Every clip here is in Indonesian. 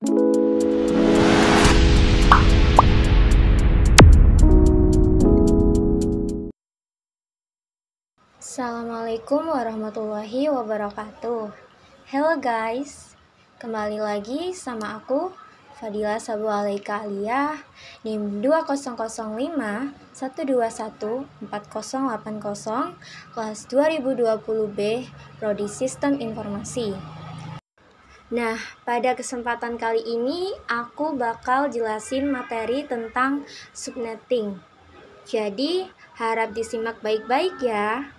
Assalamualaikum warahmatullahi wabarakatuh. Hello guys. Kembali lagi sama aku Fadila Sabu Alaika Aliyah NIM 2005 121 4080 Kelas 2020B Prodi Sistem Informasi Nah, pada kesempatan kali ini aku bakal jelasin materi tentang subnetting jadi, harap disimak baik-baik ya.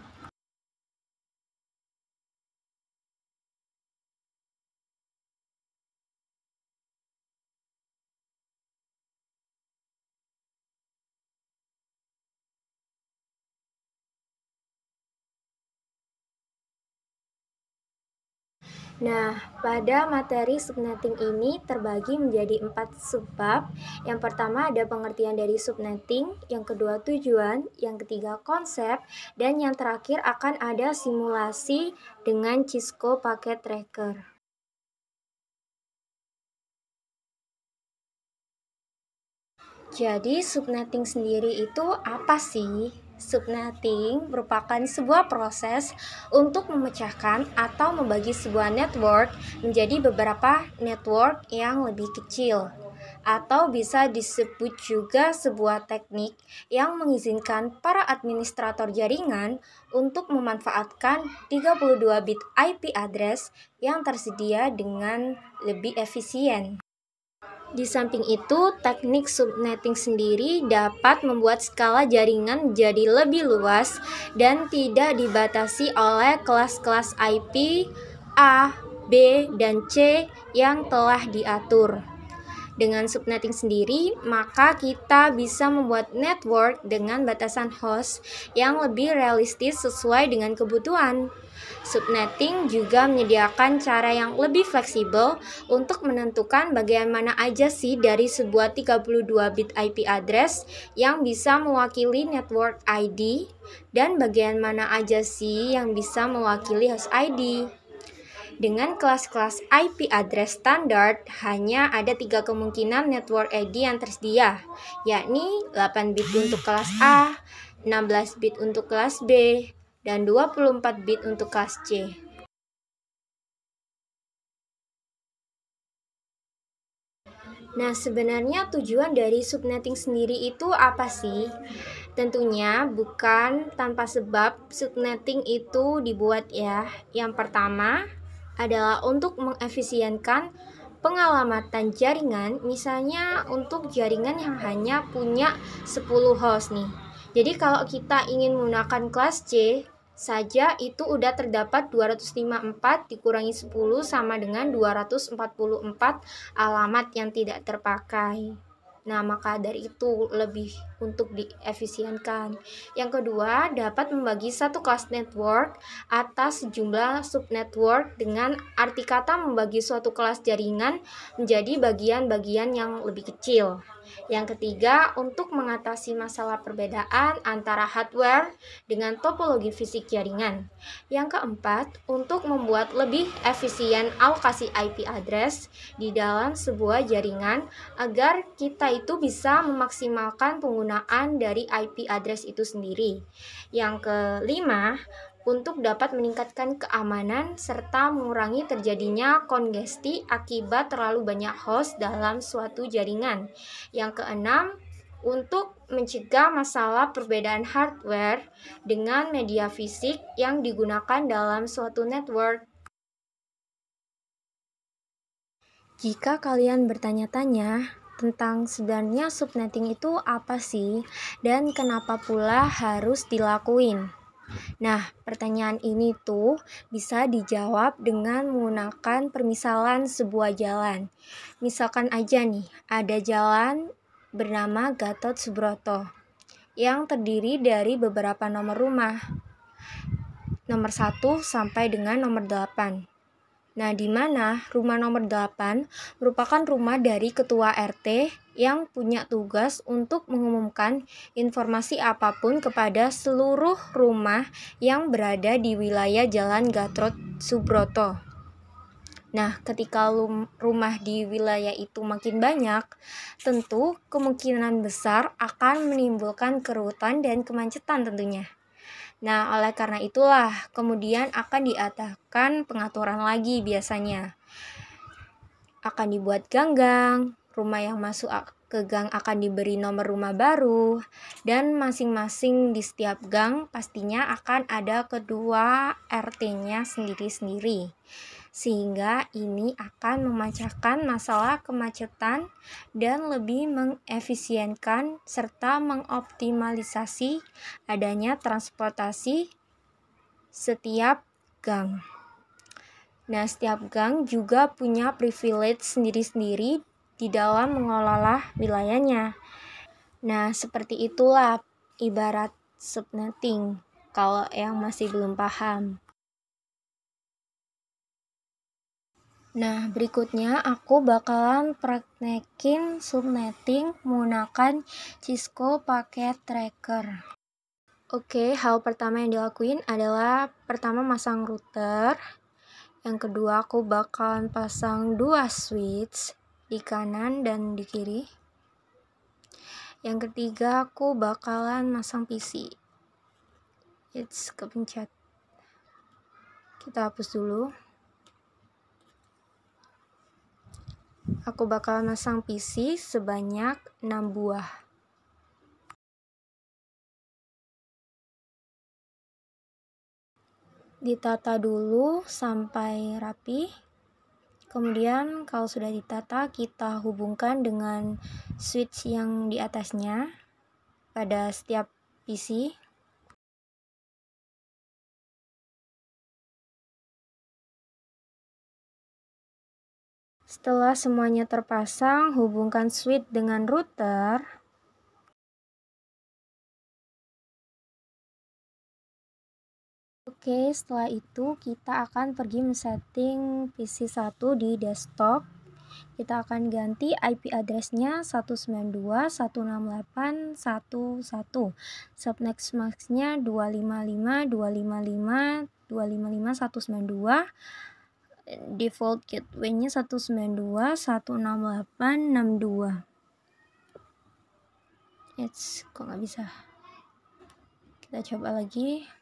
Nah, pada materi subnetting ini terbagi menjadi empat subbab. Yang pertama ada pengertian dari subnetting, yang kedua tujuan, yang ketiga konsep, dan yang terakhir akan ada simulasi dengan Cisco Packet Tracker. Jadi subnetting sendiri itu apa sih? Subnetting merupakan sebuah proses untuk memecahkan atau membagi sebuah network menjadi beberapa network yang lebih kecil atau bisa disebut juga sebuah teknik yang mengizinkan para administrator jaringan untuk memanfaatkan 32 bit IP address yang tersedia dengan lebih efisien. Di samping itu, teknik subnetting sendiri dapat membuat skala jaringan menjadi lebih luas dan tidak dibatasi oleh kelas-kelas IP A, B, dan C yang telah diatur. Dengan subnetting sendiri, maka kita bisa membuat network dengan batasan host yang lebih realistis sesuai dengan kebutuhan. Subnetting juga menyediakan cara yang lebih fleksibel untuk menentukan bagian mana aja sih dari sebuah 32 bit IP address yang bisa mewakili network ID dan bagian mana aja sih yang bisa mewakili host ID. Dengan kelas-kelas IP address standar, hanya ada tiga kemungkinan network ID yang tersedia, yakni 8 bit untuk kelas A, 16 bit untuk kelas B, dan 24 bit untuk kelas C. Nah, sebenarnya tujuan dari subnetting sendiri itu apa sih? Tentunya bukan tanpa sebab subnetting itu dibuat ya. Yang pertama adalah untuk mengefisienkan pengalamatan jaringan, misalnya untuk jaringan yang hanya punya 10 host nih. Jadi kalau kita ingin menggunakan kelas C saja itu udah terdapat 254 dikurangi 10 sama dengan 244 alamat yang tidak terpakai. Nah, maka dari itu lebih untuk diefisienkan. Yang kedua, dapat membagi satu kelas network atas sejumlah subnetwork dengan arti kata membagi suatu kelas jaringan menjadi bagian-bagian yang lebih kecil. Yang ketiga, untuk mengatasi masalah perbedaan antara hardware dengan topologi fisik jaringan. Yang keempat, untuk membuat lebih efisien alokasi IP address di dalam sebuah jaringan agar kita itu bisa memaksimalkan penggunaan dari IP address itu sendiri. Yang kelima, untuk dapat meningkatkan keamanan serta mengurangi terjadinya kongesti akibat terlalu banyak host dalam suatu jaringan. Yang keenam, untuk mencegah masalah perbedaan hardware dengan media fisik yang digunakan dalam suatu network. Jika kalian bertanya-tanya tentang sebenarnya subnetting itu apa sih dan kenapa pula harus dilakuin? Nah, pertanyaan ini tuh bisa dijawab dengan menggunakan permisalan sebuah jalan. Misalkan aja nih, ada jalan bernama Gatot Subroto yang terdiri dari beberapa nomor rumah. Nomor 1 sampai dengan nomor 8. Nah, di mana rumah nomor 8 merupakan rumah dari ketua RT yang punya tugas untuk mengumumkan informasi apa pun kepada seluruh rumah yang berada di wilayah Jalan Gatot Subroto. Nah, ketika rumah di wilayah itu makin banyak, tentu kemungkinan besar akan menimbulkan kerutan dan kemacetan tentunya. Nah, oleh karena itulah kemudian akan diadakan pengaturan lagi biasanya. Akan dibuat ganggang, rumah yang masuk ke gang akan diberi nomor rumah baru, dan masing-masing di setiap gang pastinya akan ada kedua RT-nya sendiri-sendiri sehingga ini akan memecahkan masalah kemacetan dan lebih mengefisienkan serta mengoptimalisasi adanya transportasi setiap gang. Nah, setiap gang juga punya privilege sendiri-sendiri di dalam mengelola wilayahnya. Nah, seperti itulah ibarat subnetting kalau yang masih belum paham. Nah, berikutnya aku bakalan praktekin subnetting menggunakan Cisco Packet Tracker. Oke, hal pertama yang dilakuin adalah pertama masang router. Yang kedua, aku bakalan pasang dua switch di kanan dan di kiri. Yang ketiga, aku bakalan masang PC. It's kepencet. Kita hapus dulu. Aku bakal masang PC sebanyak 6 buah. Ditata dulu sampai rapi. Kemudian kalau sudah ditata, kita hubungkan dengan switch yang di atasnya pada setiap PC. Setelah semuanya terpasang, hubungkan switch dengan router. Oke, setelah itu kita akan pergi men-setting PC1 di desktop. Kita akan ganti IP address-nya 192.168.1.1. Subnext max-nya 255, 255, 255, 192 default gateway-nya 192.168.62 It's kok nggak bisa kita coba lagi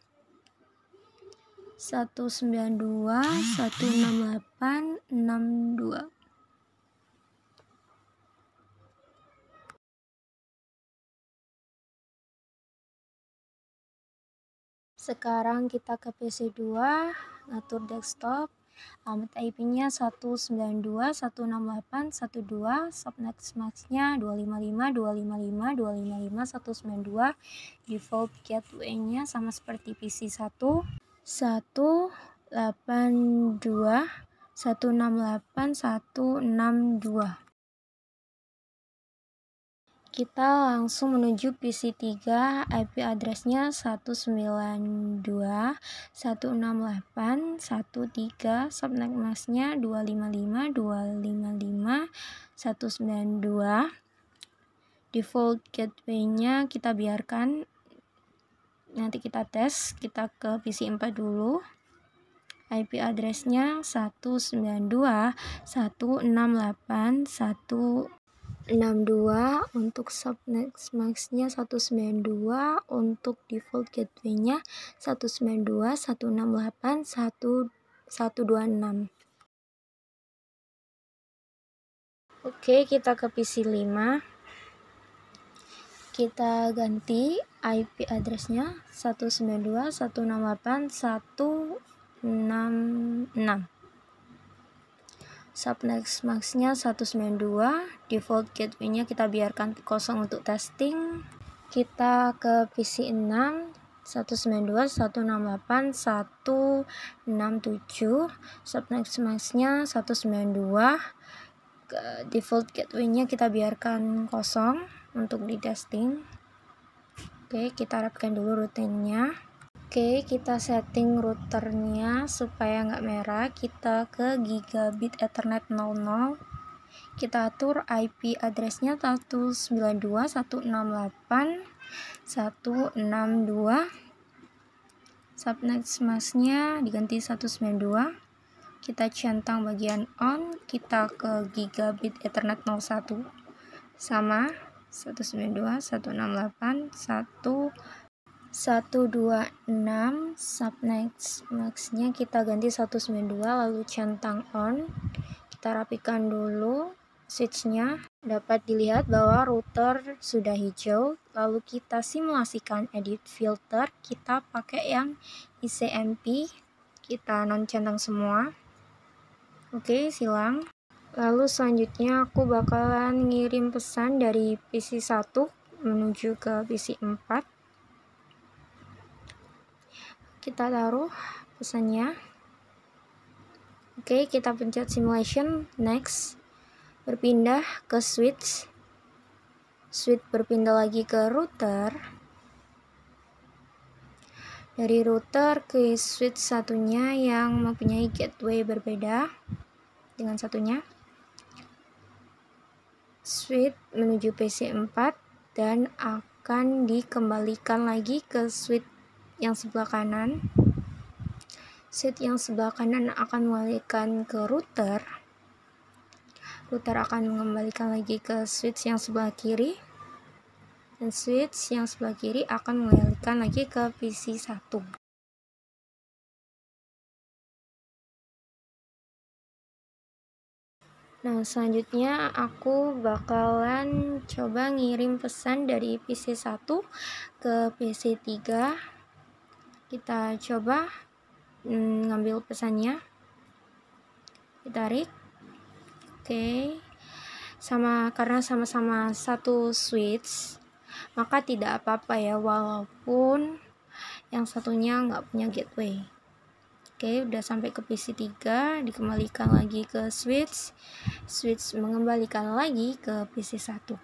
192.168.62 Sekarang kita ke PC2, ngatur desktop, Alamat IP-nya 192.168.12, subnet max-nya 255, 255, 255, 192, default gateway-nya sama seperti PC1, 182, 168, 162 kita langsung menuju PC3 IP addressnya 192 168 13 subnet masknya 255 255 192 default gateway-nya kita biarkan nanti kita tes kita ke PC4 dulu IP addressnya 192 168 1 62 untuk subnet max-nya 192 untuk default gateway-nya 192 168 126 Oke, kita ke PC 5. Kita ganti IP address-nya 192 168 166 subnext max-nya 192 default gateway-nya kita biarkan kosong untuk testing. Kita ke PC 6 192 168 167 subnext max-nya 192 default gateway-nya kita biarkan kosong untuk di testing oke kita rapkan dulu rutinnya Oke, kita setting routernya supaya nggak merah. Kita ke gigabit ethernet 00. Kita atur IP addressnya 192.168.162. Subnet masknya diganti 192. kita centang bagian on kita ke gigabit ethernet 01 sama 192.168 1 126 subnet maxnya kita ganti 192 lalu centang on. Kita rapikan dulu switchnya. Dapat dilihat bahwa router sudah hijau. Lalu kita simulasikan edit filter. Kita pakai yang ICMP kita non centang semua. Oke silang lalu selanjutnya aku bakalan ngirim pesan dari PC 1 menuju ke PC 4 kita taruh pesannya. Oke kita pencet simulation. Next. Berpindah ke switch. Switch berpindah lagi ke router. Dari router ke switch satunya yang mempunyai gateway berbeda dengan satunya switch menuju PC 4 dan akan dikembalikan lagi ke switch yang sebelah kanan. Seat yang sebelah kanan akan mengalihkan ke router. Router akan mengembalikan lagi ke switch yang sebelah kiri. Dan switch yang sebelah kiri akan mengalihkan lagi ke PC 1 Nah, selanjutnya aku bakalan coba ngirim pesan dari PC 1 ke PC 3 kita coba mm, ngambil pesannya. Ditarik oke. Okay. sama karena sama-sama satu switch maka tidak apa-apa ya walaupun yang satunya nggak punya gateway oke udah sampai ke PC 3 dikembalikan lagi ke switch switch mengembalikan lagi ke PC 1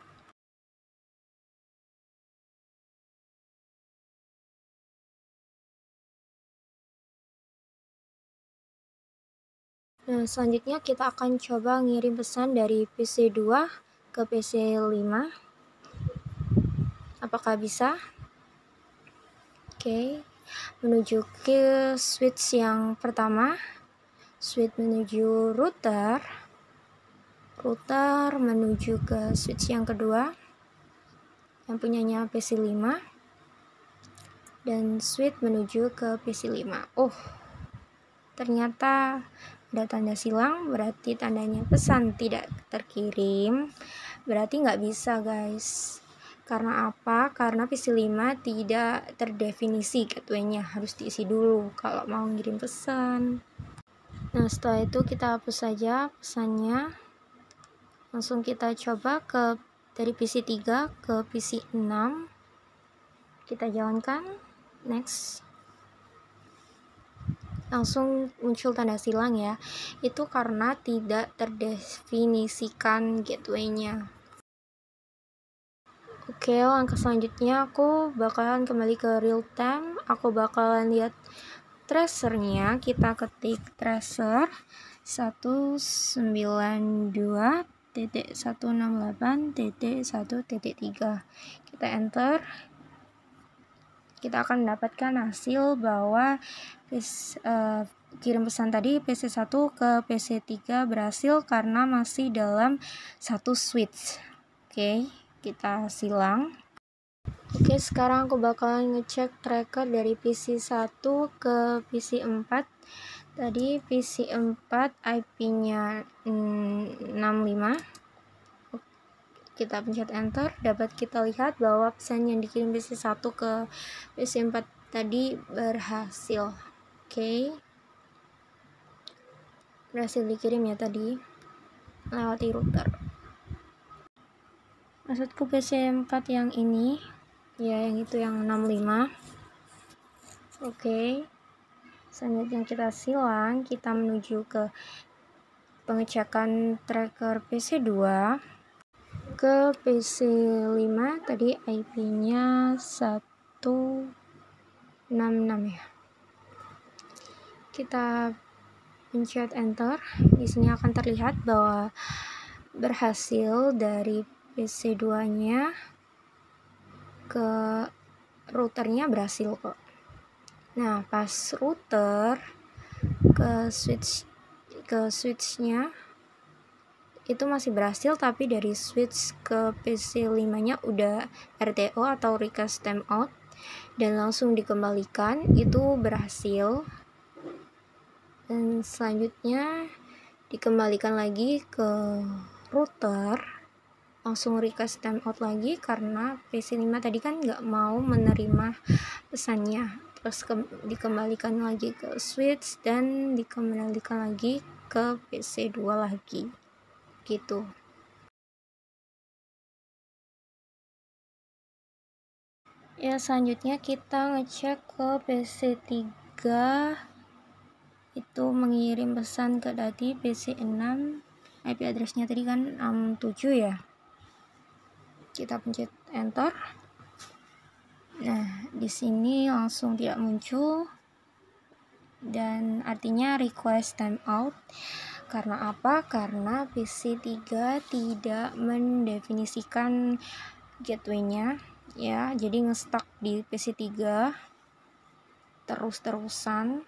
Nah, selanjutnya kita akan coba ngirim pesan dari PC 2 ke PC 5. Apakah bisa? Oke. Okay. Menuju ke switch yang pertama. Switch menuju router. Router menuju ke switch yang kedua. Yang punyanya PC 5. Dan switch menuju ke PC 5. Oh, ternyata ada tanda silang berarti tandanya pesan tidak terkirim berarti nggak bisa guys karena apa? Karena PC5 tidak terdefinisi gateway-nya harus diisi dulu kalau mau ngirim pesan. Nah setelah itu kita hapus saja pesannya. Langsung kita coba ke dari PC3 ke PC6 kita jalankan. Next. Langsung muncul tanda silang ya. Itu karena tidak terdefinisikan gateway-nya Oke, langkah selanjutnya aku bakalan kembali ke real time. Aku bakalan lihat tracernya. Kita ketik tracer 192.168.1.3. Kita enter kita akan mendapatkan hasil bahwa uh, kirim pesan tadi PC1 ke PC3 berhasil karena masih dalam satu switch. Oke, okay, kita silang. Oke, sekarang aku bakalan ngecek tracker dari PC1 ke PC4. Tadi PC4 IP-nya 65 kita pencet enter dapat kita lihat bahwa pesan yang dikirim PC1 ke PC4 tadi berhasil oke berhasil dikirim ya tadi lewati router maksudku PC4 yang ini ya yang itu yang 65 oke okay. selanjutnya kita silang kita menuju ke pengecekan tracker PC2 ke PC5 tadi IP-nya 166 ya. Kita pencet enter. Di sini akan terlihat bahwa berhasil dari PC2-nya ke routernya berhasil kok. Nah, pas router ke switch ke switchnya itu masih berhasil tapi dari switch ke PC 5 nya udah RTO atau request timeout dan langsung dikembalikan. Itu berhasil dan selanjutnya dikembalikan lagi ke router langsung request timeout lagi karena PC 5 tadi kan nggak mau menerima pesannya. Terus ke, dikembalikan lagi ke switch dan dikembalikan lagi ke PC 2 lagi. Gitu. Ya selanjutnya kita ngecek ke PC 3 itu mengirim pesan ke tadi PC 6 IP addressnya tadi kan 67 ya kita pencet enter. Nah di sini langsung tidak muncul. Dan artinya request timeout karena apa? Karena PC3 tidak mendefinisikan gateway-nya. Ya. Jadi ngestak di PC3 terus-terusan.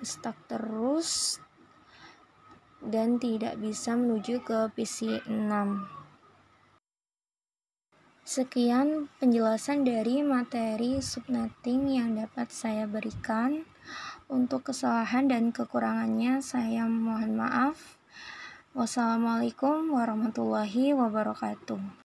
Stuck terus. Dan tidak bisa menuju ke PC 6 Sekian penjelasan dari materi subnetting yang dapat saya berikan. Untuk kesalahan dan kekurangannya, saya mohon maaf. Wassalamualaikum warahmatullahi wabarakatuh.